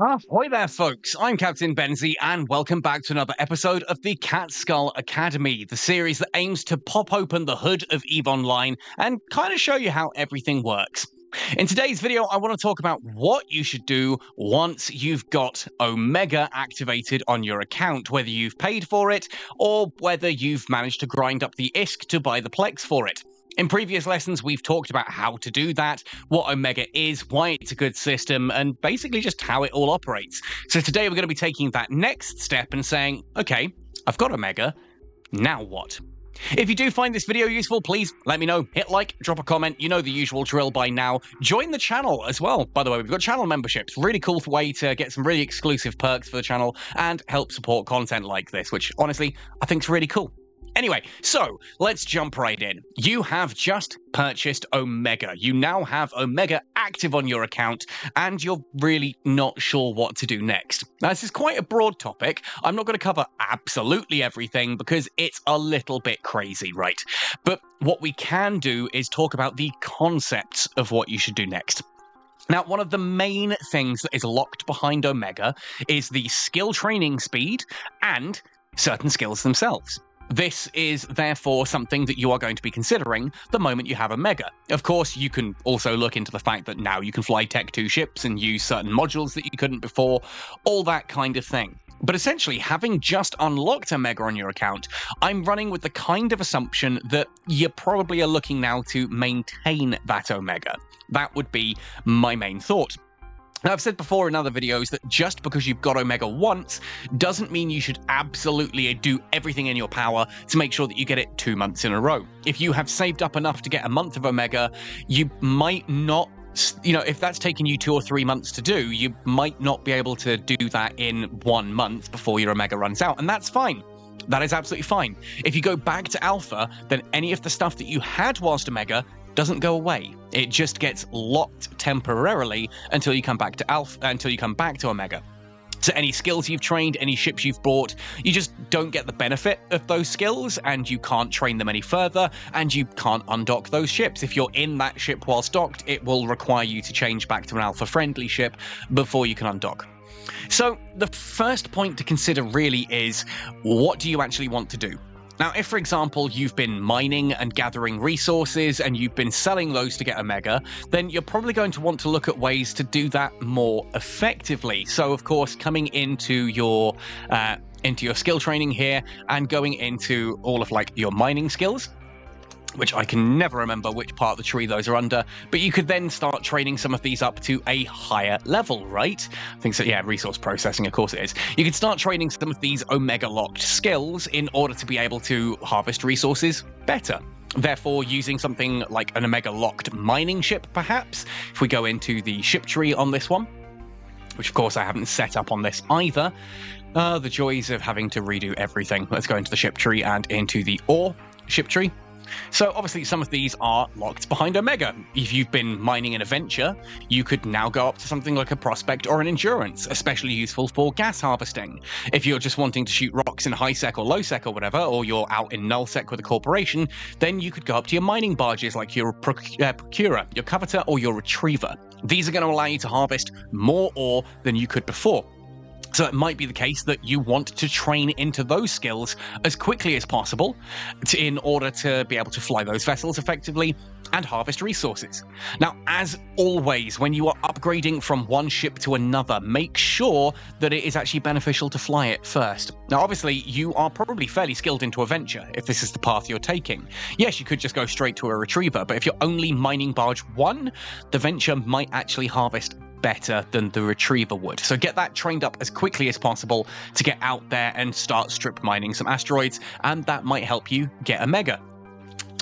Ahoy there, folks. I'm Captain Benzie, and welcome back to another episode of the Catskull Academy, the series that aims to pop open the hood of EVE Online and kind of show you how everything works. In today's video, I want to talk about what you should do once you've got Omega activated on your account, whether you've paid for it or whether you've managed to grind up the ISK to buy the Plex for it. In previous lessons, we've talked about how to do that, what Omega is, why it's a good system, and basically just how it all operates. So today we're going to be taking that next step and saying, okay, I've got Omega, now what? If you do find this video useful, please let me know. Hit like, drop a comment. You know the usual drill by now. Join the channel as well. By the way, we've got channel memberships. Really cool way to get some really exclusive perks for the channel and help support content like this, which honestly, I think is really cool. Anyway, so let's jump right in. You have just purchased Omega. You now have Omega active on your account, and you're really not sure what to do next. Now, this is quite a broad topic. I'm not going to cover absolutely everything because it's a little bit crazy, right? But what we can do is talk about the concepts of what you should do next. Now, one of the main things that is locked behind Omega is the skill training speed and certain skills themselves. This is therefore something that you are going to be considering the moment you have Omega. Of course, you can also look into the fact that now you can fly Tech 2 ships and use certain modules that you couldn't before, all that kind of thing. But essentially, having just unlocked Omega on your account, I'm running with the kind of assumption that you probably are looking now to maintain that Omega. That would be my main thought. Now, I've said before in other videos that just because you've got Omega once doesn't mean you should absolutely do everything in your power to make sure that you get it two months in a row. If you have saved up enough to get a month of Omega, you might not you know, if that's taken you two or three months to do, you might not be able to do that in one month before your Omega runs out, and that's fine. That is absolutely fine. If you go back to Alpha, then any of the stuff that you had whilst Omega doesn't go away. It just gets locked temporarily until you come back to Alpha, until you come back to Omega. So any skills you've trained, any ships you've bought, you just don't get the benefit of those skills and you can't train them any further and you can't undock those ships. If you're in that ship whilst docked, it will require you to change back to an alpha friendly ship before you can undock. So the first point to consider really is what do you actually want to do? Now, if, for example, you've been mining and gathering resources and you've been selling those to get Omega, then you're probably going to want to look at ways to do that more effectively. So, of course, coming into your uh, into your skill training here and going into all of like your mining skills which I can never remember which part of the tree those are under, but you could then start training some of these up to a higher level, right? I think so, yeah, resource processing, of course it is. You could start training some of these Omega locked skills in order to be able to harvest resources better. Therefore, using something like an Omega locked mining ship, perhaps, if we go into the ship tree on this one, which of course I haven't set up on this either. Uh, the joys of having to redo everything. Let's go into the ship tree and into the ore ship tree. So obviously some of these are locked behind Omega. If you've been mining in a Venture, you could now go up to something like a prospect or an endurance, especially useful for gas harvesting. If you're just wanting to shoot rocks in high sec or low sec or whatever, or you're out in null sec with a corporation, then you could go up to your mining barges like your proc- uh, procurer, your Covetor, or your retriever. These are going to allow you to harvest more ore than you could before. So it might be the case that you want to train into those skills as quickly as possible to, in order to be able to fly those vessels effectively and harvest resources. Now, as always, when you are upgrading from one ship to another, make sure that it is actually beneficial to fly it first. Now, obviously, you are probably fairly skilled into a venture if this is the path you're taking. Yes, you could just go straight to a retriever, but if you're only mining barge one, the venture might actually harvest better than the retriever would. So get that trained up as quickly as possible to get out there and start strip mining some asteroids, and that might help you get Omega.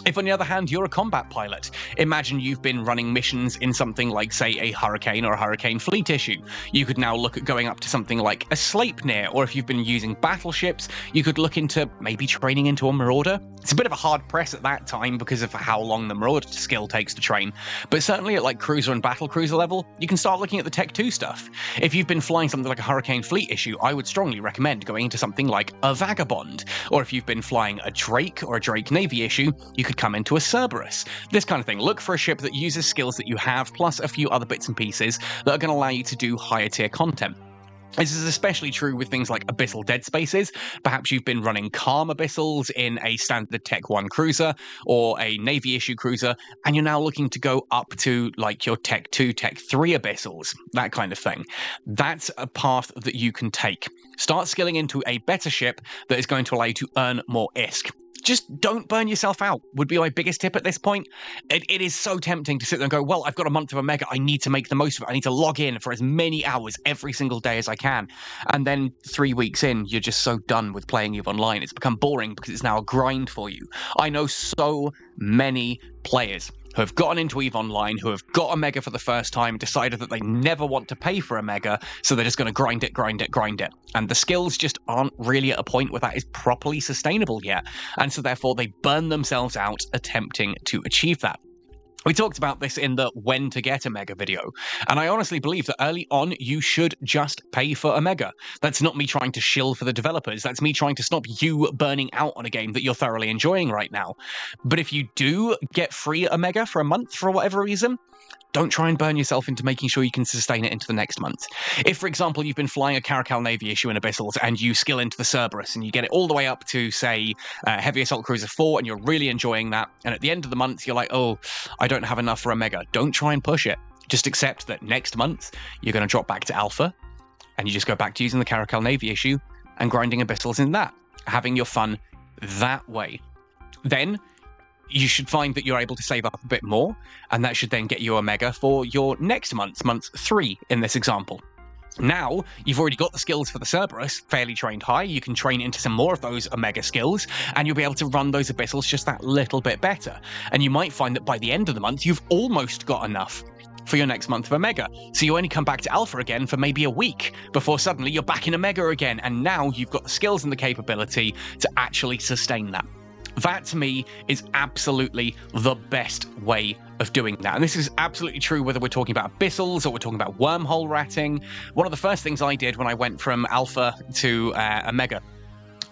If, on the other hand, you're a combat pilot, imagine you've been running missions in something like, say, a Hurricane or a Hurricane fleet issue. You could now look at going up to something like a Sleipnir, or if you've been using battleships, you could look into maybe training into a Marauder. It's a bit of a hard press at that time because of how long the Marauder skill takes to train, but certainly at like cruiser and battle cruiser level, you can start looking at the Tech 2 stuff. If you've been flying something like a Hurricane fleet issue, I would strongly recommend going into something like a Vagabond, or if you've been flying a Drake or a Drake Navy issue, you could could come into a Cerberus. This kind of thing. Look for a ship that uses skills that you have, plus a few other bits and pieces that are going to allow you to do higher tier content. This is especially true with things like abyssal dead spaces. Perhaps you've been running calm abyssals in a standard Tech 1 cruiser or a Navy issue cruiser, and you're now looking to go up to like your Tech 2, Tech 3 abyssals, that kind of thing. That's a path that you can take. Start skilling into a better ship that is going to allow you to earn more ISK just don't burn yourself out would be my biggest tip at this point. It, it is so tempting to sit there and go well i've got a month of Omega. I need to make the most of it. I need to log in for as many hours every single day as i can. And then three weeks in you're just so done with playing eve online. It's become boring because it's now a grind for you. I know so many players who have gotten into EVE Online, who have got Omega for the first time, decided that they never want to pay for Omega, so they're just going to grind it, grind it, grind it. And the skills just aren't really at a point where that is properly sustainable yet. And so therefore they burn themselves out attempting to achieve that. We talked about this in the when to get Omega video, and I honestly believe that early on you should just pay for Omega. That's not me trying to shill for the developers, that's me trying to stop you burning out on a game that you're thoroughly enjoying right now. But if you do get free Omega for a month for whatever reason, don't try and burn yourself into making sure you can sustain it into the next month. If, for example, you've been flying a Caracal Navy issue in Abyssals and you skill into the Cerberus and you get it all the way up to, say, uh, Heavy Assault Cruiser 4 and you're really enjoying that, and at the end of the month you're like, oh, I don't have enough for Omega, don't try and push it. Just accept that next month you're going to drop back to Alpha and you just go back to using the Caracal Navy issue and grinding Abyssals in that, having your fun that way. Then you should find that you're able to save up a bit more, and that should then get you Omega for your next month, month three in this example. Now, you've already got the skills for the Cerberus, fairly trained high. You can train into some more of those Omega skills, and you'll be able to run those Abyssals just that little bit better. And you might find that by the end of the month, you've almost got enough for your next month of Omega. So you only come back to Alpha again for maybe a week before suddenly you're back in Omega again. And now you've got the skills and the capability to actually sustain that. That to me is absolutely the best way of doing that. And this is absolutely true whether we're talking about abyssals or we're talking about wormhole ratting. One of the first things I did when I went from alpha to uh, omega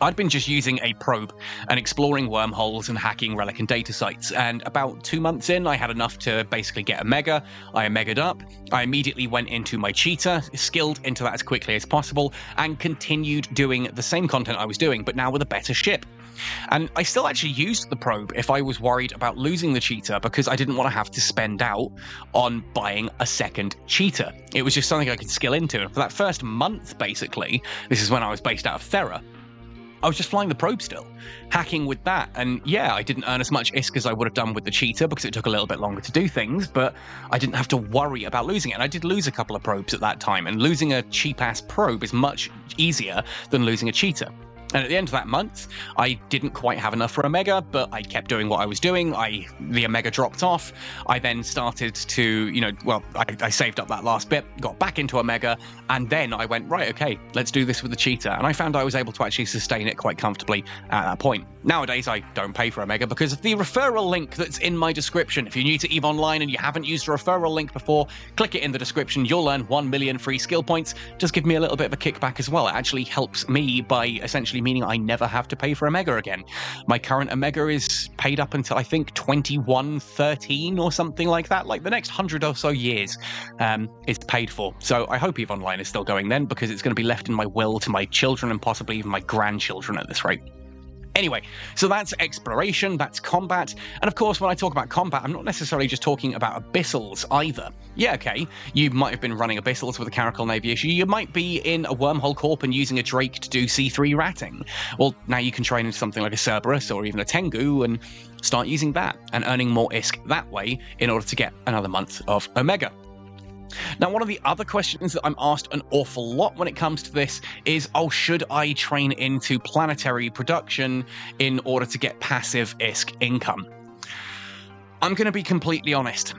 I'd been just using a probe and exploring wormholes and hacking relic and data sites. And about two months in, I had enough to basically get Omega. I Omega'd up. I immediately went into my cheetah, skilled into that as quickly as possible, and continued doing the same content I was doing, but now with a better ship. And I still actually used the probe if I was worried about losing the cheetah because I didn't want to have to spend out on buying a second cheetah. It was just something I could skill into. And for that first month, basically, this is when I was based out of Thera. I was just flying the probe still, hacking with that. And yeah, I didn't earn as much ISK as I would have done with the cheetah because it took a little bit longer to do things, but I didn't have to worry about losing it. And I did lose a couple of probes at that time, and losing a cheap ass probe is much easier than losing a cheetah. And at the end of that month, I didn't quite have enough for Omega, but I kept doing what I was doing. I the Omega dropped off. I then started to, you know, well, I, I, saved up that last bit, got back into Omega, and then I went right, okay, let's do this with the cheetah. And I found I was able to actually sustain it quite comfortably at that point. Nowadays, I don't pay for Omega because of the referral link that's in my description. If you're new to Eve Online and you haven't used a referral link before, click it in the description. You'll earn one million free skill points. Just give me a little bit of a kickback as well. It actually helps me by essentially meaning I never have to pay for Omega again. My current Omega is paid up until I think 2113 or something like that. Like the next hundred or so years um, is paid for. So I hope EVE Online is still going then because it's going to be left in my will to my children and possibly even my grandchildren at this rate. Anyway, so that's exploration, that's combat, and of course, when I talk about combat, I'm not necessarily just talking about abyssals either. Yeah, okay, you might have been running abyssals with a Caracal Navy issue, you might be in a wormhole corp and using a Drake to do C3 ratting. Well, now you can train into something like a Cerberus or even a Tengu and start using that and earning more ISK that way in order to get another month of Omega. Now, one of the other questions that I'm asked an awful lot when it comes to this is oh, should I train into planetary production in order to get passive ISK income? I'm going to be completely honest.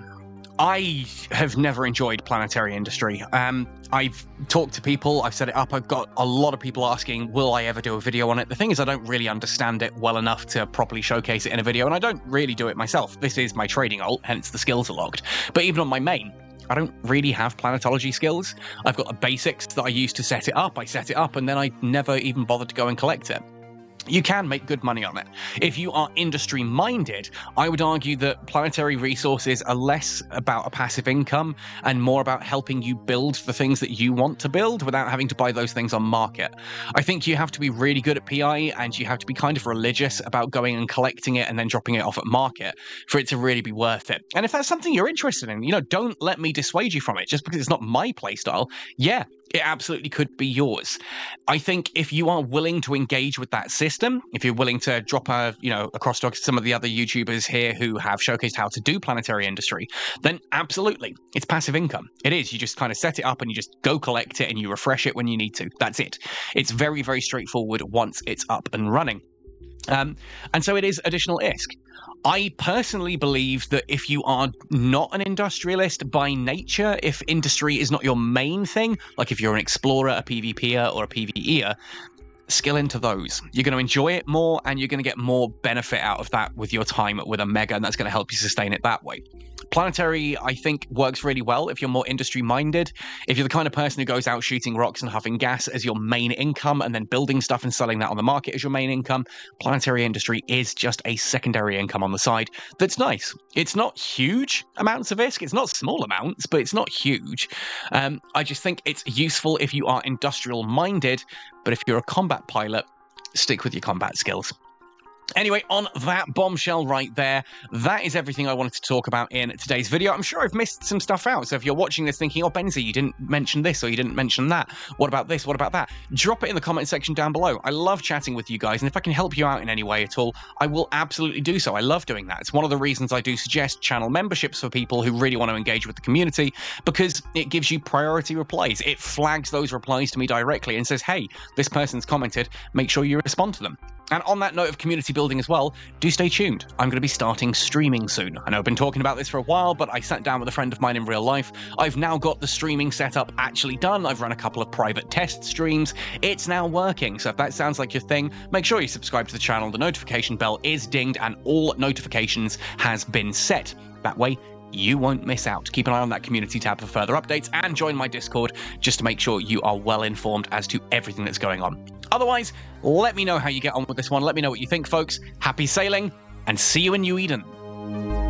I have never enjoyed planetary industry. Um, I've talked to people, I've set it up, I've got a lot of people asking, will I ever do a video on it? The thing is, I don't really understand it well enough to properly showcase it in a video, and I don't really do it myself. This is my trading alt, hence the skills are logged. But even on my main, I don't really have planetology skills. I've got the basics that I use to set it up. I set it up and then I never even bothered to go and collect it. You can make good money on it. If you are industry minded, I would argue that planetary resources are less about a passive income and more about helping you build the things that you want to build without having to buy those things on market. I think you have to be really good at PI and you have to be kind of religious about going and collecting it and then dropping it off at market for it to really be worth it. And if that's something you're interested in, you know, don't let me dissuade you from it just because it's not my playstyle. Yeah, it absolutely could be yours. I think if you are willing to engage with that system, if you're willing to drop a, you know, across to some of the other YouTubers here who have showcased how to do planetary industry, then absolutely, it's passive income. It is. You just kind of set it up and you just go collect it and you refresh it when you need to. That's it. It's very, very straightforward once it's up and running. Um, and so it is additional ISK. I personally believe that if you are not an industrialist by nature, if industry is not your main thing, like if you're an explorer, a PvPer, or a PvEer, skill into those. You're going to enjoy it more and you're going to get more benefit out of that with your time with Omega, and that's going to help you sustain it that way. Planetary, I think, works really well if you're more industry minded. If you're the kind of person who goes out shooting rocks and huffing gas as your main income and then building stuff and selling that on the market as your main income, planetary industry is just a secondary income on the side that's nice. It's not huge amounts of ISK, it's not small amounts, but it's not huge. Um, I just think it's useful if you are industrial minded, but if you're a combat pilot, stick with your combat skills. Anyway, on that bombshell right there, that is everything I wanted to talk about in today's video. I'm sure I've missed some stuff out. So if you're watching this thinking, oh, Benzie, you didn't mention this or you didn't mention that, what about this? What about that? Drop it in the comment section down below. I love chatting with you guys. And if I can help you out in any way at all, I will absolutely do so. I love doing that. It's one of the reasons I do suggest channel memberships for people who really want to engage with the community because it gives you priority replies. It flags those replies to me directly and says, hey, this person's commented. Make sure you respond to them. And on that note of community building as well, do stay tuned. I'm going to be starting streaming soon. I know I've been talking about this for a while, but I sat down with a friend of mine in real life. I've now got the streaming setup actually done. I've run a couple of private test streams. It's now working. So if that sounds like your thing, make sure you subscribe to the channel. The notification bell is dinged and all notifications has been set. That way, you won't miss out. Keep an eye on that community tab for further updates and join my Discord just to make sure you are well informed as to everything that's going on. Otherwise, let me know how you get on with this one. Let me know what you think, folks. Happy sailing, and see you in New Eden.